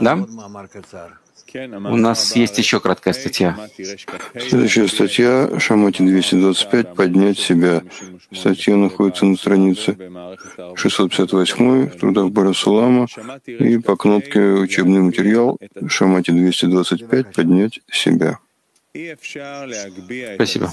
Да? У нас есть еще краткая статья. Следующая статья Шамати 225 «Поднять себя». Статья находится на странице 658 в трудах Барасулама и по кнопке «Учебный материал» Шамати 225 «Поднять себя». Спасибо.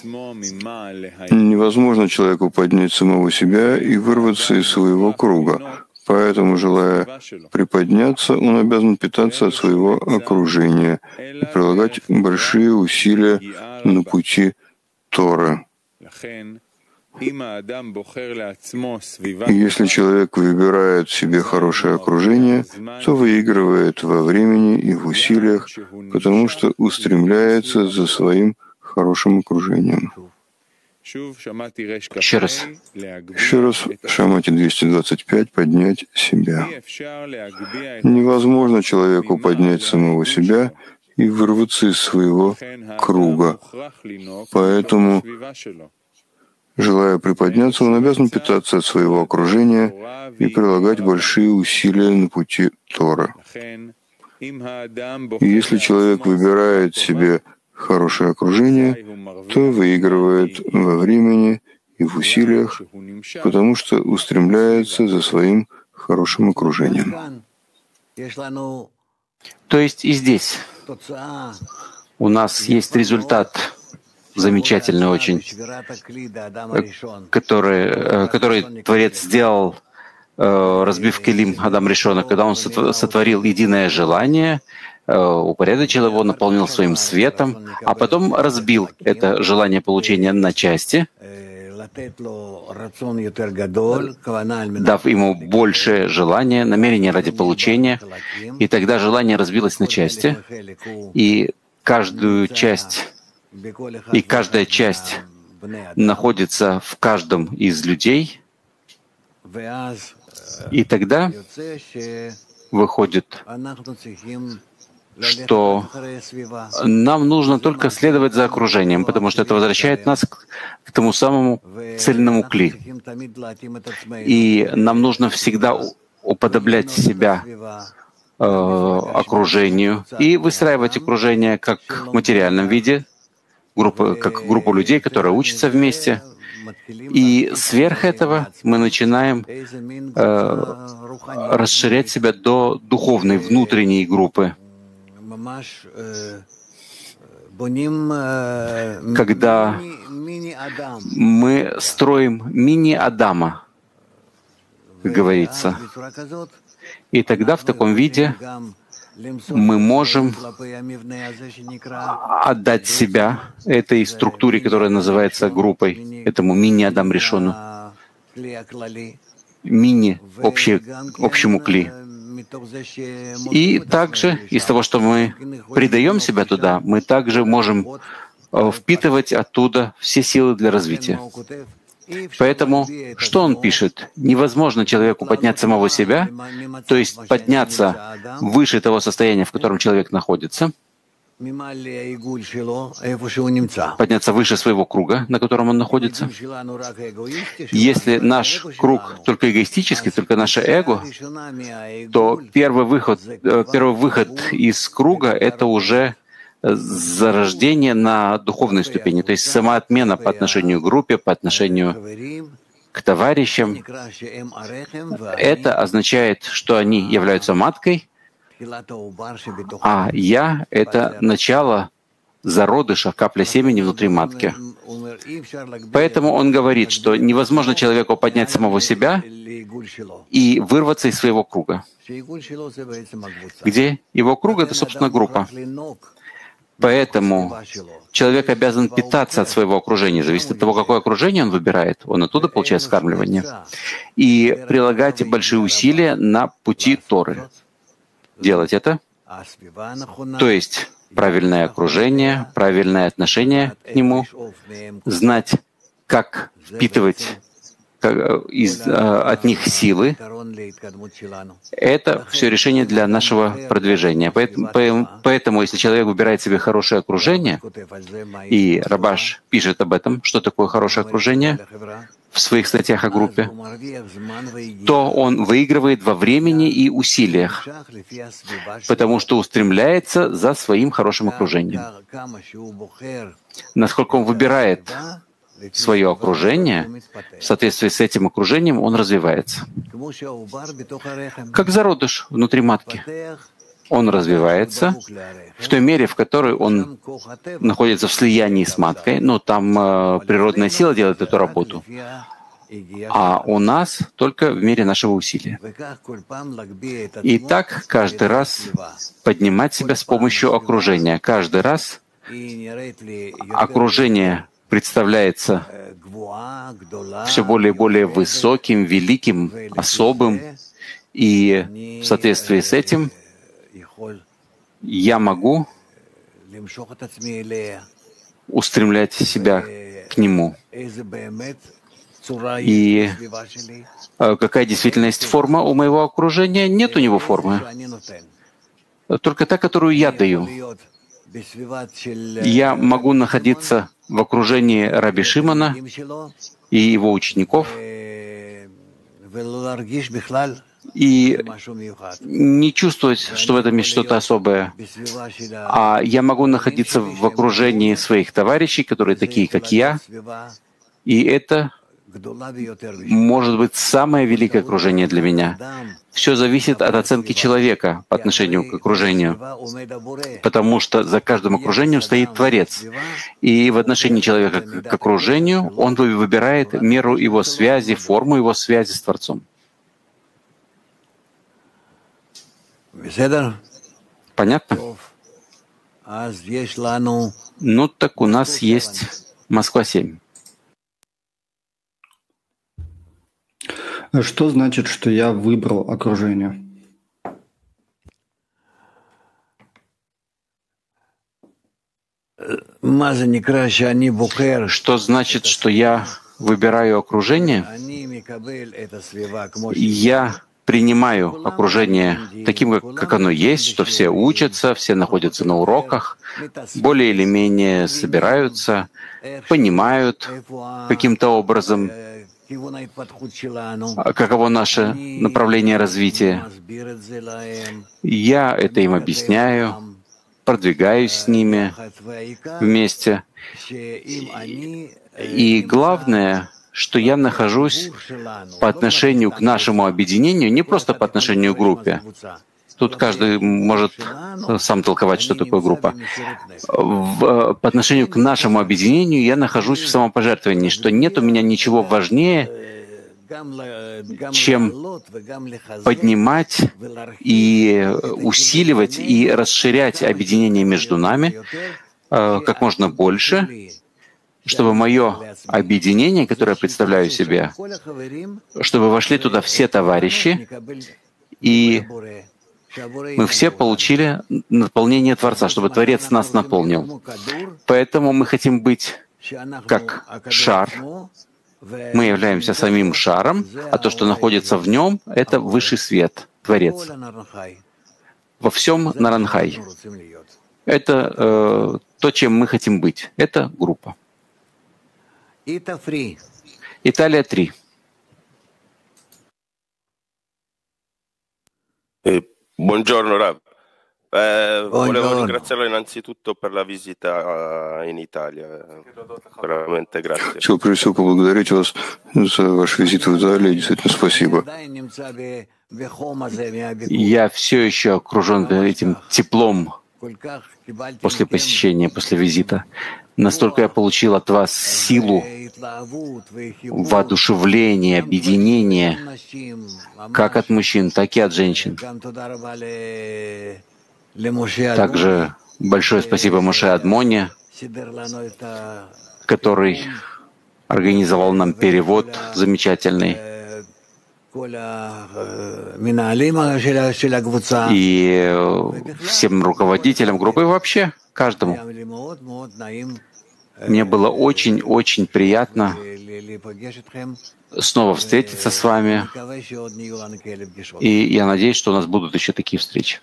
Невозможно человеку поднять самого себя и вырваться из своего круга. Поэтому, желая приподняться, он обязан питаться от своего окружения и прилагать большие усилия на пути Торы. Если человек выбирает себе хорошее окружение, то выигрывает во времени и в усилиях, потому что устремляется за своим хорошим окружением. Еще раз. Еще раз, Шамати 225, поднять себя. Невозможно человеку поднять самого себя и вырваться из своего круга. Поэтому, желая приподняться, он обязан питаться от своего окружения и прилагать большие усилия на пути Тора. И если человек выбирает себе хорошее окружение, то выигрывает во времени и в усилиях, потому что устремляется за своим хорошим окружением. То есть и здесь у нас есть результат замечательный очень, который, э, который Творец сделал, э, разбив Келим Адам Решона, когда он сотворил единое желание — упорядочил его, наполнил своим светом, а потом разбил это желание получения на части, дав ему больше желания, намерения ради получения, и тогда желание разбилось на части, и каждую часть, и каждая часть находится в каждом из людей, и тогда выходит, что нам нужно только следовать за окружением, потому что это возвращает нас к, тому самому цельному кли. И нам нужно всегда уподоблять себя э, окружению и выстраивать окружение как в материальном виде, группа, как группу людей, которые учатся вместе. И сверх этого мы начинаем э, расширять себя до духовной внутренней группы когда мы строим мини-Адама, как говорится. И тогда в таком виде мы можем отдать себя этой структуре, которая называется группой, этому мини-Адам решену, мини общему кли. И также из того, что мы предаем себя туда, мы также можем э, впитывать оттуда все силы для развития. Поэтому что он пишет? Невозможно человеку поднять самого себя, то есть подняться выше того состояния, в котором человек находится — подняться выше своего круга, на котором он находится. Если наш круг только эгоистический, только наше эго, то первый выход, э, первый выход из круга — это уже зарождение на духовной ступени, то есть самоотмена по отношению к группе, по отношению к товарищам. Это означает, что они являются маткой, а я — это начало зародыша, капля семени внутри матки. Поэтому он говорит, что невозможно человеку поднять самого себя и вырваться из своего круга. Где его круг — это, собственно, группа. Поэтому человек обязан питаться от своего окружения, зависит от того, какое окружение он выбирает, он оттуда получает скармливание, и прилагать большие усилия на пути Торы делать это. То есть правильное окружение, правильное отношение к нему, знать, как впитывать из, а, от них силы, это все решение для нашего продвижения. Поэтому, поэтому, если человек выбирает себе хорошее окружение, и Рабаш пишет об этом, что такое хорошее окружение, в своих статьях о группе, то он выигрывает во времени и усилиях, потому что устремляется за своим хорошим окружением. Насколько он выбирает свое окружение, в соответствии с этим окружением он развивается. Как зародыш внутри матки. Он развивается в той мере, в которой он находится в слиянии с маткой, но там э, природная сила делает эту работу. А у нас только в мере нашего усилия. И так каждый раз поднимать себя с помощью окружения. Каждый раз окружение представляется все более и более высоким, великим, особым. И в соответствии с этим я могу устремлять себя к Нему. И э, какая действительность форма у моего окружения? Нет у него формы. Только та, которую я даю. Я могу находиться в окружении Раби Шимона и его учеников и не чувствовать, что в этом есть что-то особое. А я могу находиться в окружении своих товарищей, которые такие, как я, и это может быть самое великое окружение для меня. Все зависит от оценки человека по отношению к окружению, потому что за каждым окружением стоит Творец. И в отношении человека к окружению он выбирает меру его связи, форму его связи с Творцом. Понятно? Ну так у нас есть Москва 7. Что значит, что я выбрал окружение? Что значит, что я выбираю окружение? Я принимаю окружение таким, как оно есть, что все учатся, все находятся на уроках, более или менее собираются, понимают каким-то образом, а каково наше направление развития. Я это им объясняю, продвигаюсь с ними вместе. И главное, что я нахожусь по отношению к нашему объединению, не просто по отношению к группе. Тут каждый может сам толковать, что такое группа. В, по отношению к нашему объединению я нахожусь в самопожертвовании, что нет у меня ничего важнее, чем поднимать и усиливать и расширять объединение между нами э, как можно больше, чтобы мое объединение, которое я представляю себе, чтобы вошли туда все товарищи, и мы все получили наполнение Творца, чтобы Творец нас наполнил. Поэтому мы хотим быть как шар. Мы являемся самим шаром, а то, что находится в нем, это высший свет, Творец. Во всем Наранхай. Это э, то, чем мы хотим быть. Это группа. Италия 3. Buongiorno Rav. Eh, volevo ringraziarlo innanzitutto per la visita in Italia. Veramente grazie. Хотел прежде всего поблагодарить вас за ваш визит в Италию. Действительно, спасибо. Я все еще окружен этим теплом после посещения, после визита. Настолько я получил от вас силу, воодушевление, объединение, как от мужчин, так и от женщин. Также большое спасибо Моше Адмоне, который организовал нам перевод замечательный. И всем руководителям группы вообще каждому. Мне было очень-очень приятно снова встретиться с вами. И я надеюсь, что у нас будут еще такие встречи.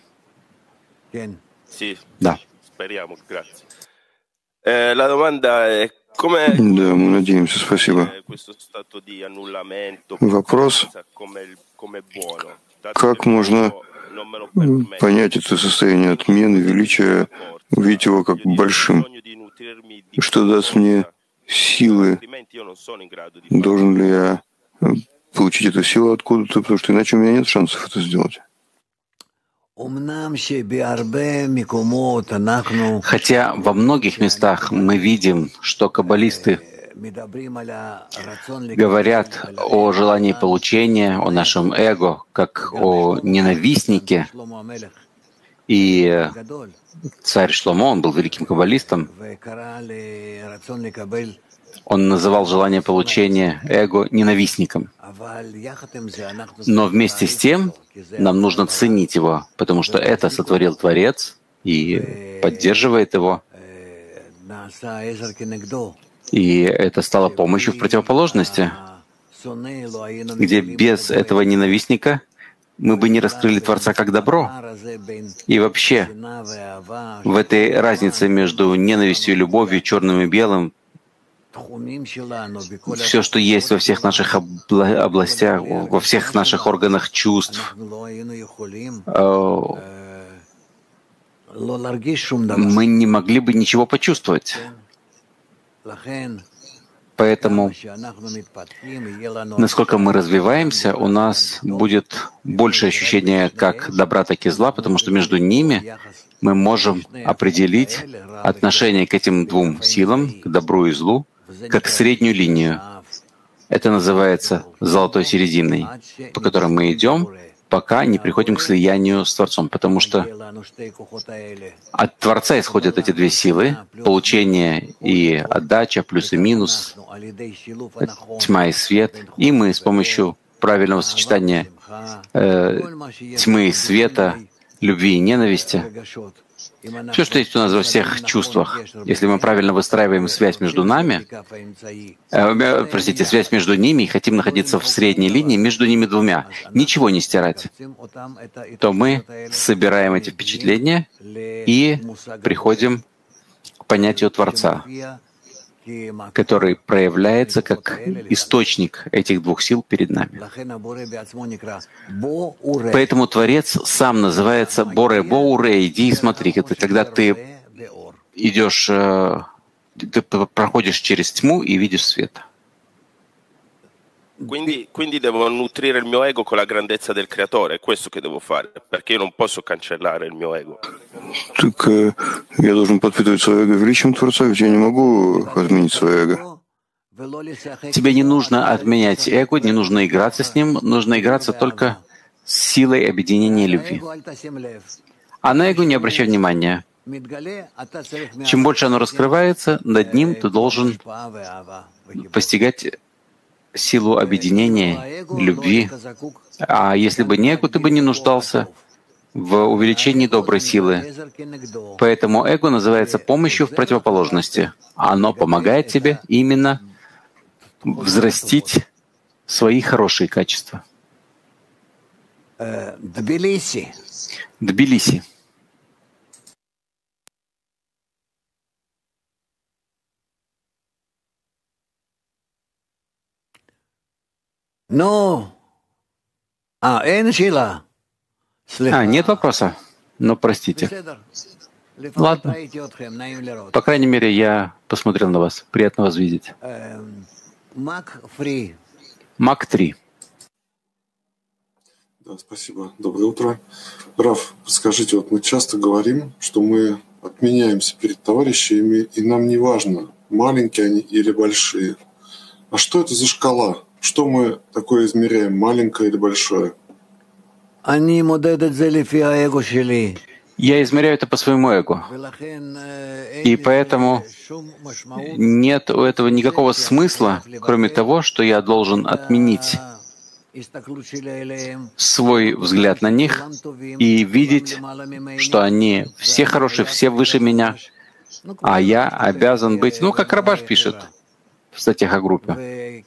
Да. Да, мы надеемся, спасибо. Вопрос, как можно понять это состояние отмены, величия, увидеть его как большим? Что даст мне силы? Должен ли я получить эту силу откуда-то, потому что иначе у меня нет шансов это сделать? Хотя во многих местах мы видим, что каббалисты говорят о желании получения, о нашем эго, как о ненавистнике. И царь Шломо, он был великим каббалистом, он называл желание получения эго ненавистником. Но вместе с тем нам нужно ценить его, потому что это сотворил Творец и поддерживает его. И это стало помощью в противоположности, где без этого ненавистника мы бы не раскрыли Творца как добро. И вообще, в этой разнице между ненавистью и любовью, черным и белым, все, что есть во всех наших обла- областях, во всех наших органах чувств, э, мы не могли бы ничего почувствовать. Поэтому, насколько мы развиваемся, у нас будет больше ощущения как добра, так и зла, потому что между ними мы можем определить отношение к этим двум силам, к добру и злу, как среднюю линию. Это называется золотой серединой, по которой мы идем, пока не приходим к слиянию с Творцом, потому что от Творца исходят эти две силы — получение и отдача, плюс и минус, тьма и свет, и мы с помощью правильного сочетания э, тьмы и света, любви и ненависти все, что есть у нас во всех чувствах, если мы правильно выстраиваем связь между нами, э, простите, связь между ними и хотим находиться в средней линии между ними двумя, ничего не стирать, то мы собираем эти впечатления и приходим к понятию Творца, который проявляется как источник этих двух сил перед нами. Поэтому Творец сам называется Боре Боуре, иди и смотри. Это когда ты идешь, э, ты проходишь через тьму и видишь свет. Quindi, quindi, devo nutrire il mio ego con la grandezza del creatore, è questo che devo fare, perché io non posso cancellare il mio ego. Так я должен подпитывать свое эго величием Творца, ведь я не могу отменить свое эго. Тебе не нужно отменять эго, не нужно играться с ним, нужно играться только с силой объединения любви. А на эго не обращай внимания. Чем больше оно раскрывается, над ним ты должен постигать силу объединения, любви. А если бы не эго, ты бы не нуждался в увеличении доброй силы. Поэтому эго называется помощью в противоположности. Оно помогает тебе именно взрастить свои хорошие качества. Тбилиси. Тбилиси. Ну, а. А, нет вопроса? Ну, простите. Ладно. По крайней мере, я посмотрел на вас. Приятно вас видеть. Мак Фри. Мак 3. Да, спасибо. Доброе утро. Раф, скажите, вот мы часто говорим, что мы отменяемся перед товарищами, и нам не важно, маленькие они или большие. А что это за шкала? Что мы такое измеряем, маленькое или большое? Я измеряю это по своему эго. И поэтому нет у этого никакого смысла, кроме того, что я должен отменить свой взгляд на них и видеть, что они все хорошие, все выше меня, а я обязан быть, ну, как Рабаш пишет, в статьях о группе.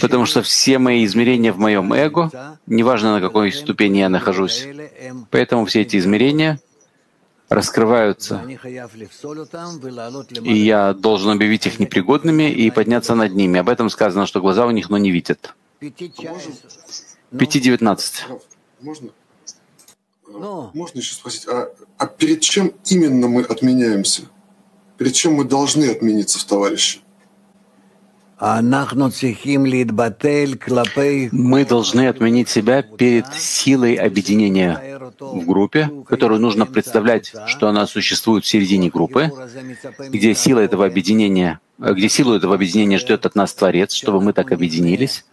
Потому что все мои измерения в моем эго, неважно на какой ступени я нахожусь, поэтому все эти измерения раскрываются, и я должен объявить их непригодными и подняться над ними. Об этом сказано, что глаза у них, но не видят. 5.19. Можно? Можно еще спросить, а, а перед чем именно мы отменяемся? Перед чем мы должны отмениться товарищи? Мы должны отменить себя перед силой объединения в группе, которую нужно представлять, что она существует в середине группы, где сила этого объединения, где силу этого объединения ждет от нас Творец, чтобы мы так объединились,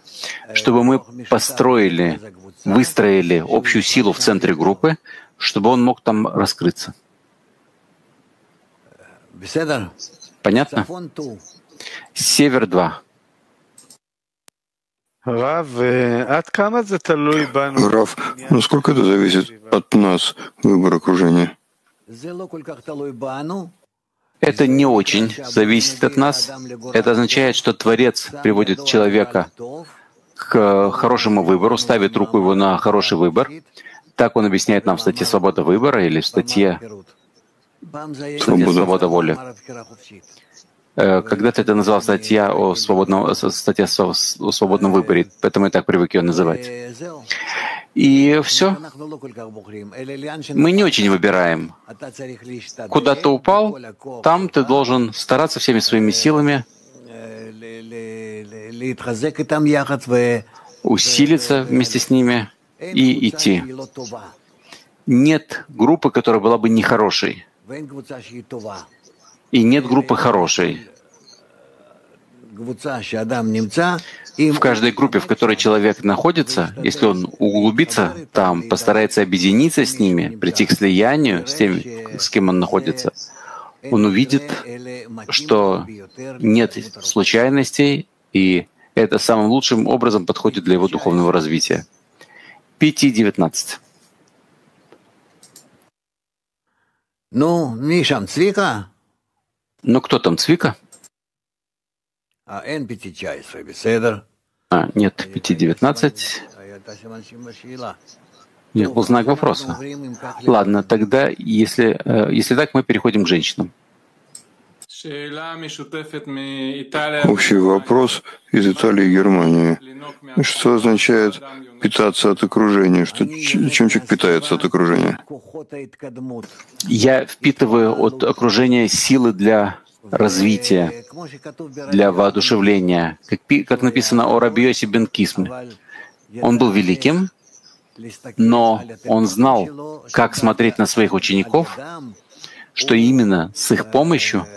чтобы мы построили, выстроили общую силу в центре группы, чтобы он мог там раскрыться. Понятно? Север 2. Рав, насколько это зависит от нас, выбор окружения? Это не очень зависит от нас. Это означает, что Творец приводит человека к хорошему выбору, ставит руку его на хороший выбор. Так он объясняет нам в статье «Свобода выбора» или в статье «Свобода, свобода воли». Э, когда-то это называлась статья о свободном, статья о свободном выборе, поэтому я так привык ее называть. И все. Мы не очень выбираем. Куда ты упал, там ты должен стараться всеми своими силами усилиться вместе с ними и идти. Нет группы, которая была бы нехорошей и нет группы хорошей. В каждой группе, в которой человек находится, если он углубится там, постарается объединиться с ними, прийти к слиянию с теми, с кем он находится, он увидит, что нет случайностей, и это самым лучшим образом подходит для его духовного развития. 5.19. Ну, Мишам, Цвика? Ну, кто там, Цвика? А, а нет, 5.19. Нет, был знак вопроса. Ладно, тогда, если, э, если так, мы переходим к женщинам. Общий вопрос из Италии и Германии. Что означает питаться от окружения? Что, чем человек питается от окружения? Я впитываю от окружения силы для развития, для воодушевления. Как, как написано о Рабиосе бен Кисме. Он был великим, но он знал, как смотреть на своих учеников, что именно с их помощью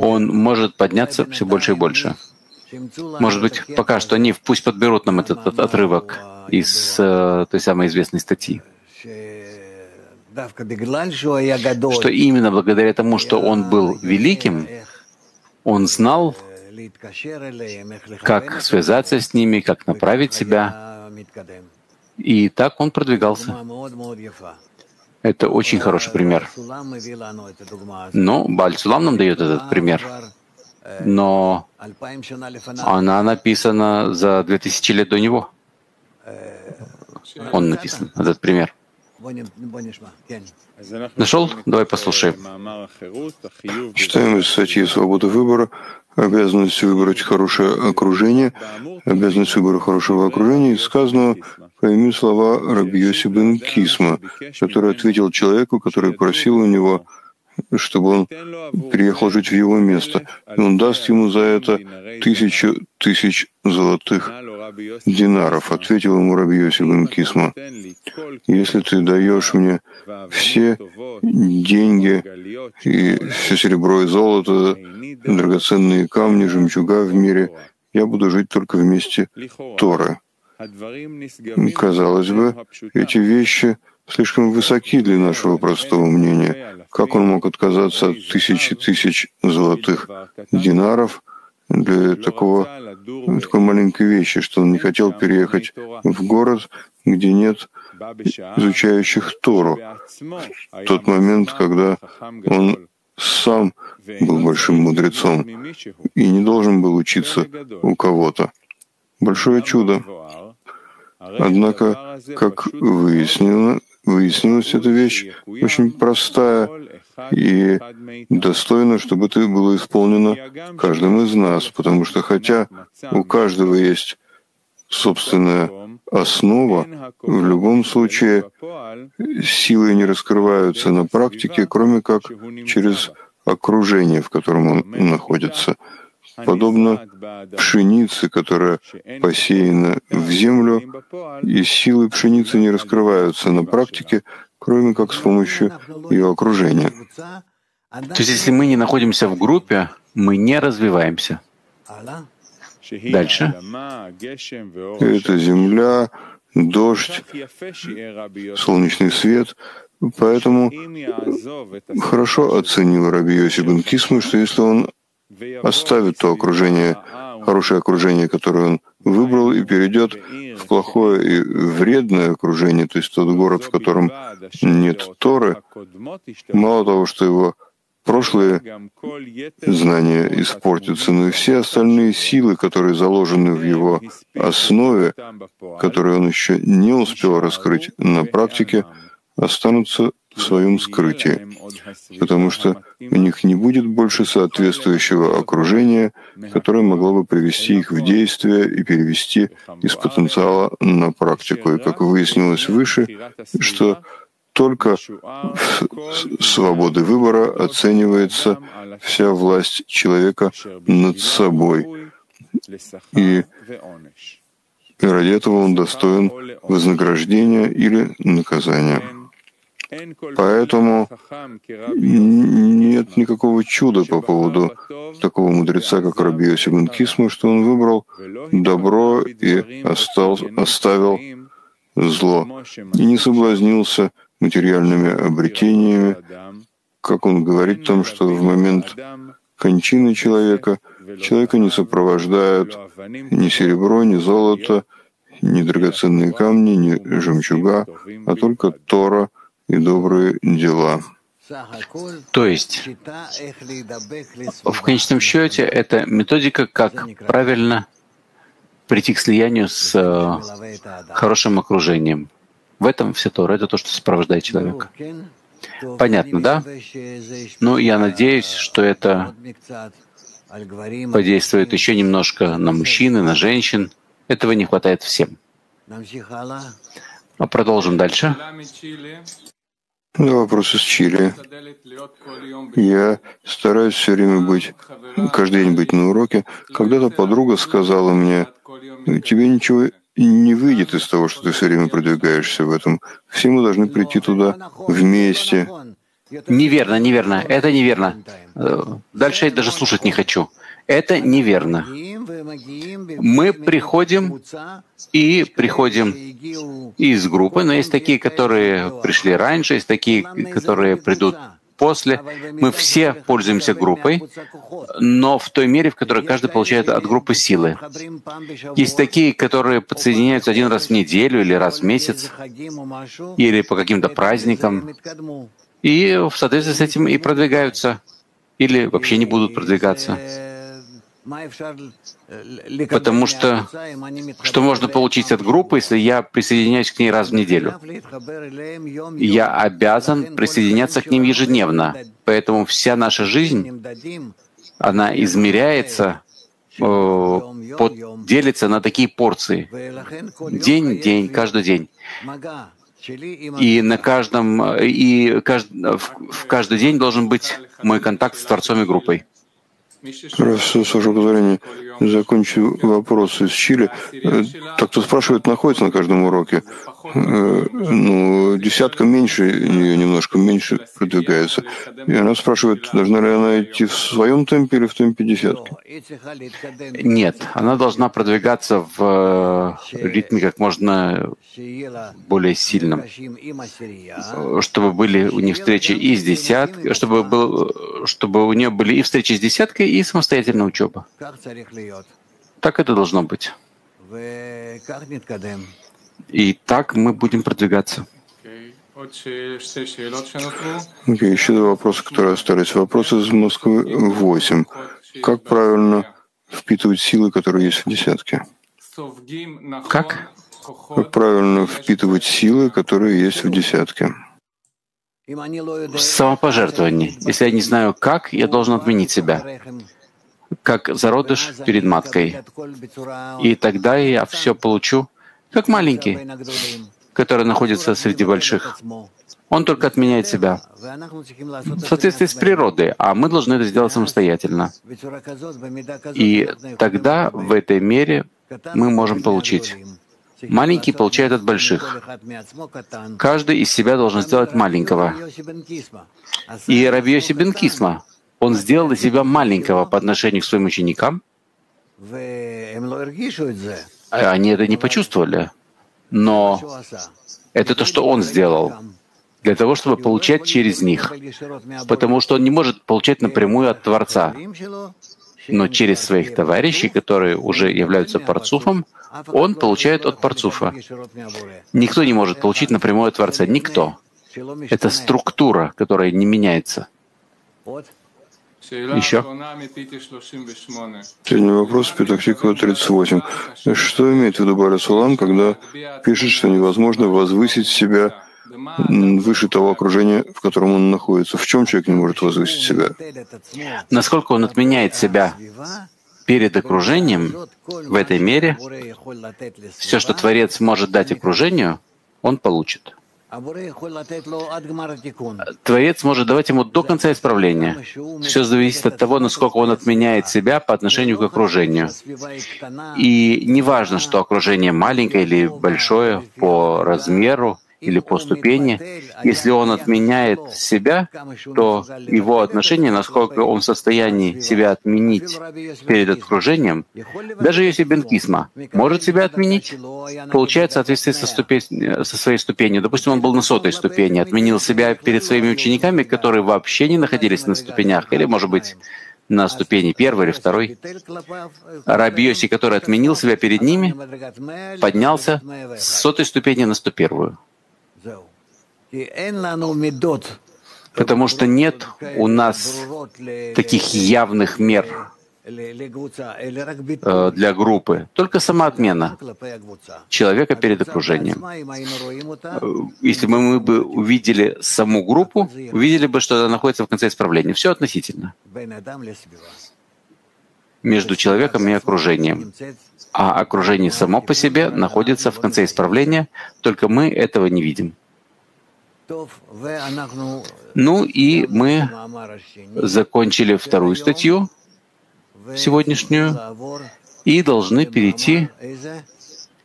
он может подняться все больше и больше. Может быть, пока что они пусть подберут нам этот отрывок из э, той самой известной статьи. Что именно благодаря тому, что он был великим, он знал, как связаться с ними, как направить себя. И так он продвигался. Это очень хороший пример. Но Бальцулам нам дает этот пример. Но она написана за 2000 лет до него. Он написан, этот пример. Нашел? Давай послушаем. Читаем из статьи «Свобода выбора» обязанность выбрать хорошее окружение, обязанность выбора хорошего окружения, сказано пойми слова Раби Йоси бен Кисма, который ответил человеку, который просил у него, чтобы он приехал жить в его место, и он даст ему за это тысячу тысяч золотых динаров, ответил ему Раби Йоси бен Кисма. Если ты даешь мне все деньги и все серебро и золото, драгоценные камни, жемчуга в мире, я буду жить только вместе Торы. Казалось бы, эти вещи слишком высоки для нашего простого мнения. Как он мог отказаться от тысячи тысяч золотых динаров для такого, такой маленькой вещи, что он не хотел переехать в город, где нет изучающих Тору, в тот момент, когда он сам был большим мудрецом и не должен был учиться у кого-то. Большое чудо. Однако, как выяснило, выяснилось, эта вещь очень простая и достойна, чтобы это было исполнено каждым из нас, потому что хотя у каждого есть собственная основа, в любом случае силы не раскрываются на практике, кроме как через окружение, в котором он находится. Подобно пшенице, которая посеяна в землю, и силы пшеницы не раскрываются на практике, кроме как с помощью ее окружения. То есть если мы не находимся в группе, мы не развиваемся. Дальше. Это земля, дождь, солнечный свет. Поэтому хорошо оценил Раби Йоси Бенкисму, что если он оставит то окружение, хорошее окружение, которое он выбрал, и перейдет в плохое и вредное окружение, то есть тот город, в котором нет Торы, мало того, что его прошлые знания испортятся, но и все остальные силы, которые заложены в его основе, которые он еще не успел раскрыть на практике, останутся в своем скрытии, потому что у них не будет больше соответствующего окружения, которое могло бы привести их в действие и перевести из потенциала на практику. И как выяснилось выше, что только свободы выбора оценивается вся власть человека над собой. И ради этого он достоин вознаграждения или наказания. Поэтому нет никакого чуда по поводу такого мудреца, как Раби Йосиф Кисма, что он выбрал добро и остал, оставил зло, и не соблазнился материальными обретениями, как он говорит там, что в момент кончины человека человека не сопровождают ни серебро, ни золото, ни драгоценные камни, ни жемчуга, а только Тора и добрые дела. То есть, в конечном счете, это методика, как правильно прийти к слиянию с э, хорошим окружением. В этом все Тора. Это то, что сопровождает человека. Понятно, да? Ну, я надеюсь, что это подействует еще немножко на мужчин и на женщин. Этого не хватает всем. А продолжим дальше. Да, вопрос из Чили. Я стараюсь все время быть, каждый день быть на уроке. Когда-то подруга сказала мне, тебе ничего не выйдет из того, что ты все время продвигаешься в этом. Все мы должны прийти туда вместе. Неверно, неверно. Это неверно. Э, дальше я даже слушать не хочу. Это неверно. Мы приходим и приходим из группы, но есть такие, которые пришли раньше, есть такие, которые придут после. Мы все пользуемся группой, но в той мере, в которой каждый получает от группы силы. Есть такие, которые подсоединяются один раз в неделю или раз в месяц, или по каким-то праздникам, и в соответствии с этим и продвигаются, или вообще не будут продвигаться. Потому что что можно получить от группы, если я присоединяюсь к ней раз в неделю? Я обязан присоединяться к ним ежедневно. Поэтому вся наша жизнь, она измеряется, под, делится на такие порции. День, день, каждый день. И на каждом, и кажд, в каждый день должен быть мой контакт с Творцом и группой. С вашего позволения, закончу вопрос из Чили. Э, так кто спрашивает, находится на каждом уроке. Ну, десятка меньше, нее немножко меньше продвигается. И она спрашивает, должна ли она идти в своем темпе или в темпе десятки? Нет, она должна продвигаться в э, ритме как можно более сильном, чтобы были у них встречи и с десяткой, чтобы, был, чтобы у нее были и встречи с десяткой, и самостоятельная учеба. Так это должно быть. И так мы будем продвигаться. Еще два вопроса, которые остались. Вопрос из Москвы 8. Как правильно впитывать силы, которые есть в десятке? Как? как правильно впитывать силы, которые есть в десятке. В самопожертвовании. Если я не знаю как, я должен отменить себя, как зародыш перед маткой. И тогда я все получу, как маленький, который находится среди больших. Он только отменяет себя в соответствии с природой, а мы должны это сделать самостоятельно. И тогда в этой мере мы можем получить. Маленький получает от больших. Каждый из себя должен сделать маленького. И Раби Йоси бен Кисма, он сделал из себя маленького по отношению к своим ученикам. Они это не почувствовали. Но это то, что он сделал для того, чтобы получать через них. Потому что он не может получать напрямую от Творца. Но через своих товарищей, которые уже являются парцуфом, он получает от парцуфа. Никто не может получить напрямую от Творца. Никто. Это структура, которая не меняется. Еще? Последний вопрос, Петахтикова 38. Что имеет в виду Сулам, когда пишет, что невозможно возвысить себя выше того окружения, в котором он находится? В чем человек не может возвысить себя? Насколько он отменяет себя перед окружением, в этой мере все, что Творец может дать окружению, он получит. Творец может давать ему до конца исправления. Все зависит от того, насколько он отменяет себя по отношению к окружению. И не важно, что окружение маленькое или большое по размеру, или по ступени, если он отменяет себя, то его отношение, насколько он в состоянии себя отменить перед окружением, даже если бенкисма может себя отменить, получает в соответствии со, ступень, со своей ступенью. Допустим, он был на сотой ступени, отменил себя перед своими учениками, которые вообще не находились на ступенях, или, может быть, на ступени первой или второй. Рабиоси, который отменил себя перед ними, поднялся с сотой ступени на сто первую. Потому что нет у нас таких явных мер э, для группы, только самоотмена человека перед окружением. Э, если бы мы бы увидели саму группу, увидели бы, что она находится в конце исправления. Все относительно между человеком и окружением. А окружение само по себе находится в конце исправления, только мы этого не видим. Ну и мы закончили вторую статью сегодняшнюю и должны перейти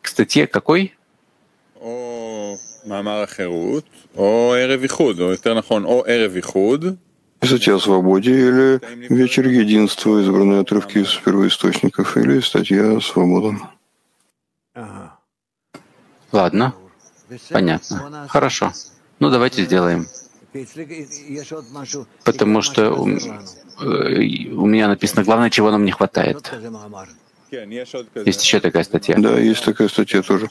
к статье какой? Статья о свободе или вечер единства, избранные отрывки из первоисточников, или статья о свободе. Ладно, понятно. Хорошо. Ну, давайте сделаем. Потому что у, э, у меня написано, главное, чего нам не хватает. Есть еще такая статья. Да, есть такая статья тоже.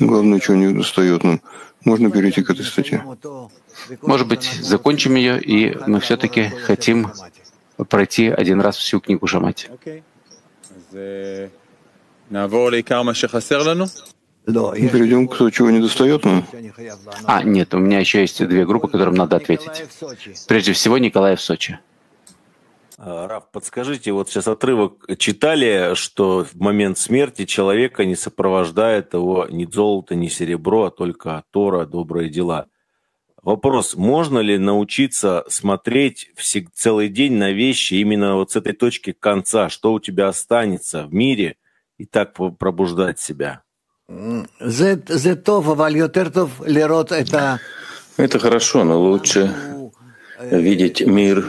Главное, чего не достает нам. Можно перейти к этой статье. Может быть, закончим ее, и мы все-таки хотим пройти один раз всю книгу Шамати. Перейдем к тому, чего не достает нам. А, нет, у меня еще есть две группы, которым надо ответить. Прежде всего, Николаев в Сочи. А, Раф, подскажите, вот сейчас отрывок читали, что в момент смерти человека не сопровождает его ни золото, ни серебро, а только Тора, добрые дела. Вопрос, можно ли научиться смотреть целый день на вещи именно вот с этой точки конца, что у тебя останется в мире, и так пробуждать себя? Это хорошо, но лучше видеть мир,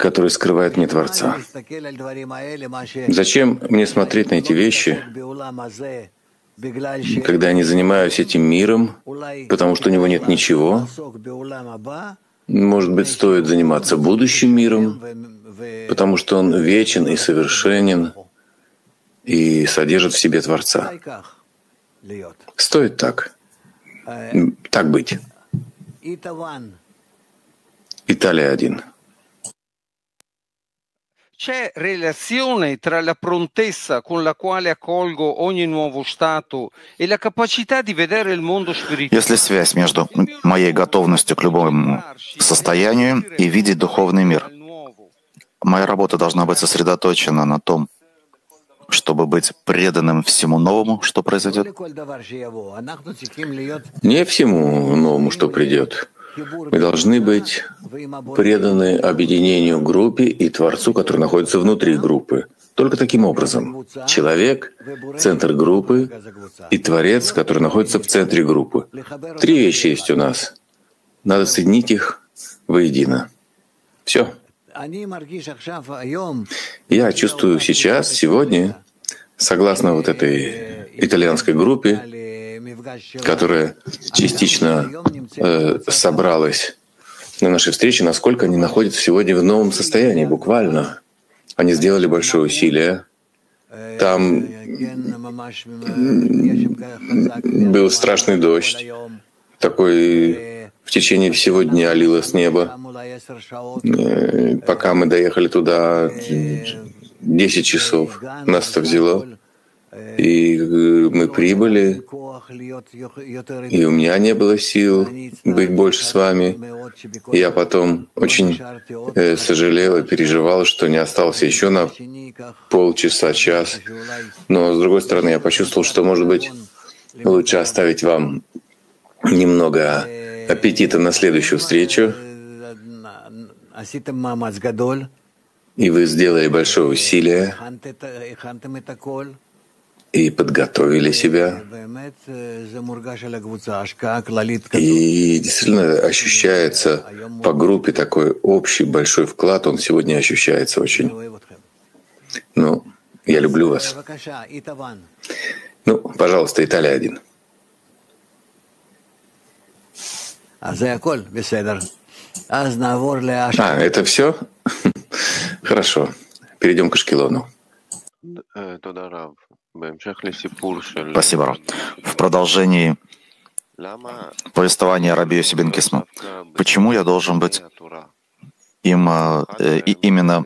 который скрывает мне Творца. Зачем мне смотреть на эти вещи, когда я не занимаюсь этим миром, потому что у него нет ничего? Может быть, стоит заниматься будущим миром, потому что он вечен и совершенен, и содержит в себе Творца. Стоит так. Так быть. Италия один. C'è relazione tra la prontezza con la quale accolgo ogni nuovo stato e la capacità di vedere il mondo spirituale. Есть ли связь между моей готовностью к любому состоянию и видеть духовный мир? Моя работа должна быть сосредоточена на том, чтобы быть преданным всему новому, что произойдет? Не всему новому, что придет. Мы должны быть преданы объединению группе и Творцу, который находится внутри группы. Только таким образом. Человек — центр группы, и Творец, который находится в центре группы. Три вещи есть у нас. Надо соединить их воедино. Все. Я чувствую сейчас, сегодня, согласно вот этой итальянской группе, которая частично э, собралась на нашей встрече, насколько они находятся сегодня в новом состоянии, буквально. Они сделали большое усилие. Там был страшный дождь, такой в течение всего дня лило с неба. Э, пока мы доехали туда 10 часов, нас это взяло. И э, мы прибыли, и у меня не было сил быть больше с вами. Я потом очень э, сожалел и переживал, что не остался еще на полчаса, час. Но, с другой стороны, я почувствовал, что, может быть, лучше оставить вам немного аппетита на следующую встречу. И вы сделали большое усилие и подготовили себя. И действительно ощущается по группе такой общий большой вклад, он сегодня ощущается очень. Ну, я люблю вас. Ну, пожалуйста, Италия один. А, это все? Хорошо. Перейдем к Ашкелону. Э, Спасибо. В продолжении повествования Раби Йосибенкисма. Почему я должен быть им э, и именно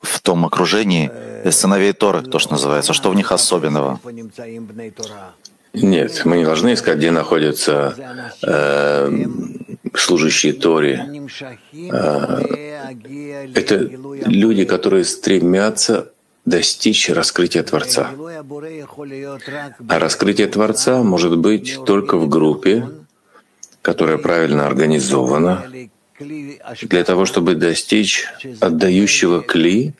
в том окружении сыновей Торы, то, что называется, что в них особенного? Нет, мы не должны искать, где находятся э, служащие Торе. Э, это люди, которые стремятся достичь раскрытия Творца. А раскрытие Творца может быть только в группе, которая правильно организована, для того, чтобы достичь отдающего кли.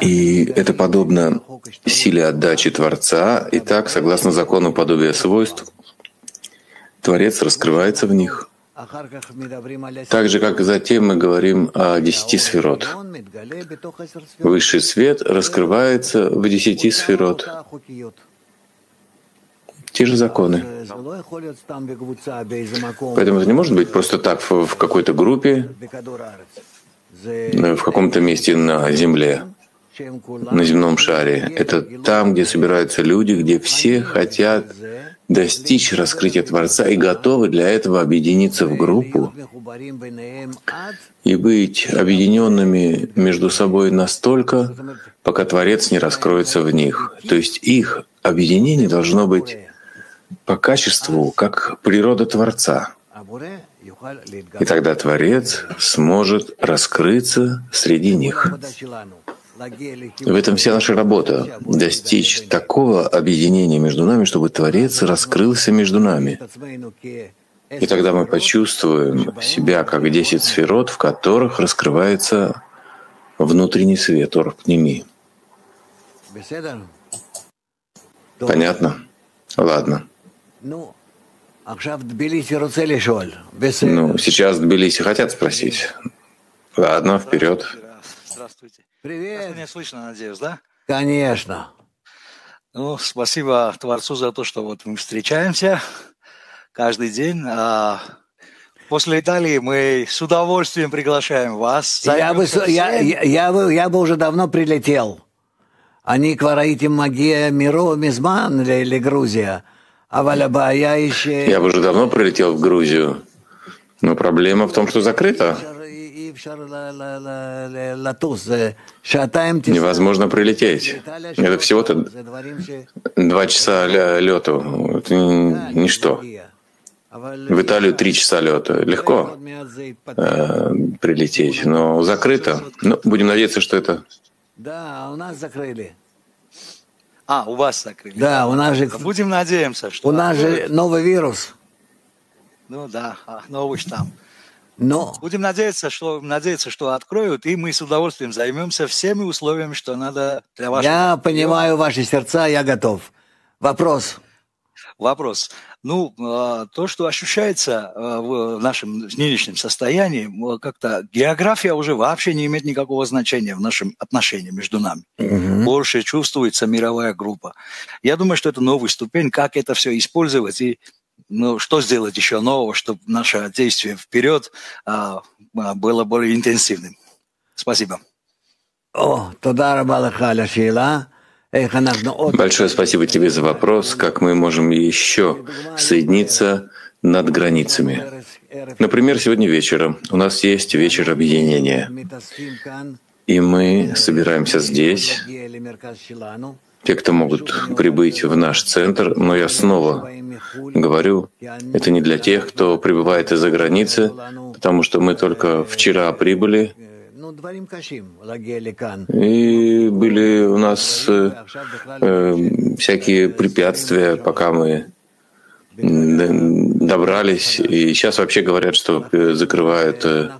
И это подобно силе отдачи Творца. И так, согласно закону подобия свойств, Творец раскрывается в них — так же, как и затем мы говорим о десяти сферот. Высший свет раскрывается в десяти сферот. Те же законы. Поэтому это не может быть просто так в какой-то группе, в каком-то месте на Земле, на земном шаре. Это там, где собираются люди, где все хотят достичь раскрытия Творца и готовы для этого объединиться в группу и быть объединенными между собой настолько, пока Творец не раскроется в них. То есть их объединение должно быть по качеству, как природа Творца. И тогда Творец сможет раскрыться среди них. В этом вся наша работа — достичь такого объединения между нами, чтобы Творец раскрылся между нами. И тогда мы почувствуем себя как десять сферот, в которых раскрывается внутренний свет, Орпними. Понятно? Ладно. Ну, сейчас Тбилиси хотят спросить. Ладно, вперед. Здравствуйте. Привет. Меня слышно, надеюсь, да? Конечно. Ну, спасибо Творцу за то, что вот мы встречаемся каждый день. А после Италии мы с удовольствием приглашаем вас. Я бы, я, я, я, бы, я бы уже давно прилетел. Они квараите магия миро мизман или Грузия. А валябая еще... Я бы уже давно прилетел в Грузию. Но проблема в том, что закрыто. Невозможно прилететь. Это всего-то два часа лету. Это ничто. В Италию три часа лета. Легко э, прилететь, но закрыто. Ну, будем надеяться, что это... Да, у нас закрыли. А, у вас закрыли. Да, у нас же... Будем надеяться, что... У нас же новый вирус. Ну да, а, новый штамм. Но... Будем надеяться, что, надеяться, что откроют, и мы с удовольствием займемся всеми условиями, что надо для вашего... Я понимаю ваши сердца, я готов. Вопрос. Вопрос. Ну, а, то, что ощущается а, в нашем нынешнем состоянии, как-то география уже вообще не имеет никакого значения в нашем отношении между нами. Угу. Больше чувствуется мировая группа. Я думаю, что это новая ступень, как это все использовать и ну, что сделать еще нового, чтобы наше действие вперед а, было более интенсивным. Спасибо. Большое спасибо тебе за вопрос, как мы можем еще соединиться над границами. Например, сегодня вечером у нас есть вечер объединения, и мы собираемся здесь. Те, кто могут прибыть в наш центр, но я снова говорю, это не для тех, кто прибывает из-за границы, потому что мы только вчера прибыли, и были у нас э, э, всякие препятствия, пока мы добрались. И сейчас вообще говорят, что э, закрывают э,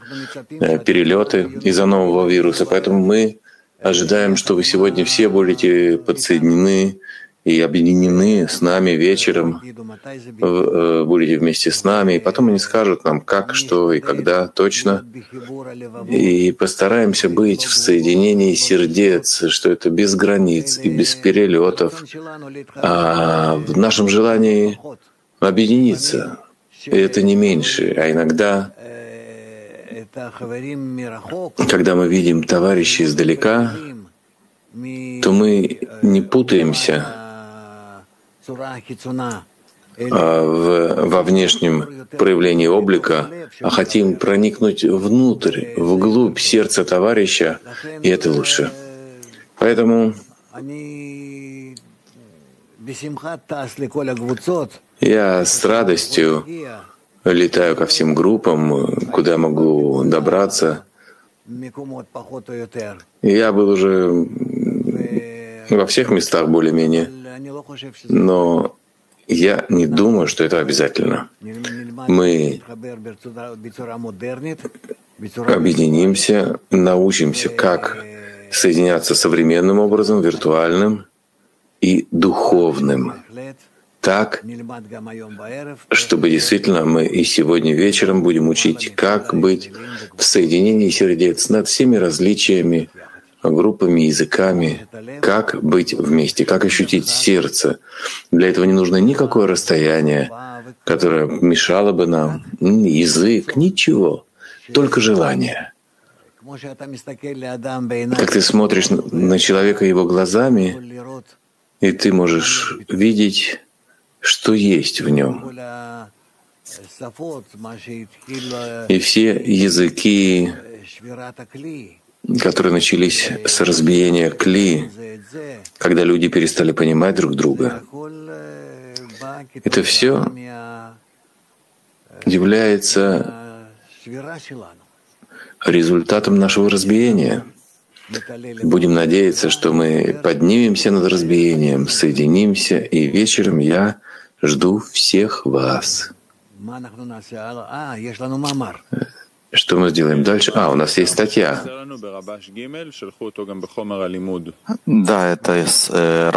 перелеты из-за нового вируса. Поэтому мы ожидаем, что вы сегодня все будете подсоединены и объединены с нами вечером, э, будете вместе с нами, и потом они скажут нам, как, что и когда точно, и постараемся быть в соединении сердец, что это без границ и без перелетов, а в нашем желании объединиться. И это не меньше, а иногда когда мы видим товарищей издалека, то мы не путаемся а, в, во внешнем проявлении облика, а хотим проникнуть внутрь, вглубь сердца товарища, и это лучше. Поэтому я с радостью летаю ко всем группам, куда могу добраться. Я был уже во всех местах более-менее. Но я не думаю, что это обязательно. Мы объединимся, научимся, как соединяться современным образом, виртуальным и духовным, так, чтобы действительно мы и сегодня вечером будем учить, как быть в соединении сердец над всеми различиями группами, языками, как быть вместе, как ощутить сердце. Для этого не нужно никакое расстояние, которое мешало бы нам, язык, ничего, только желание. Как ты смотришь на человека его глазами, и ты можешь видеть, что есть в нем. И все языки которые начались с разбиения кли, когда люди перестали понимать друг друга. Это все является результатом нашего разбиения. Будем надеяться, что мы поднимемся над разбиением, соединимся, и вечером я жду всех вас. Что мы сделаем дальше? А, у нас есть статья. Да, это из э,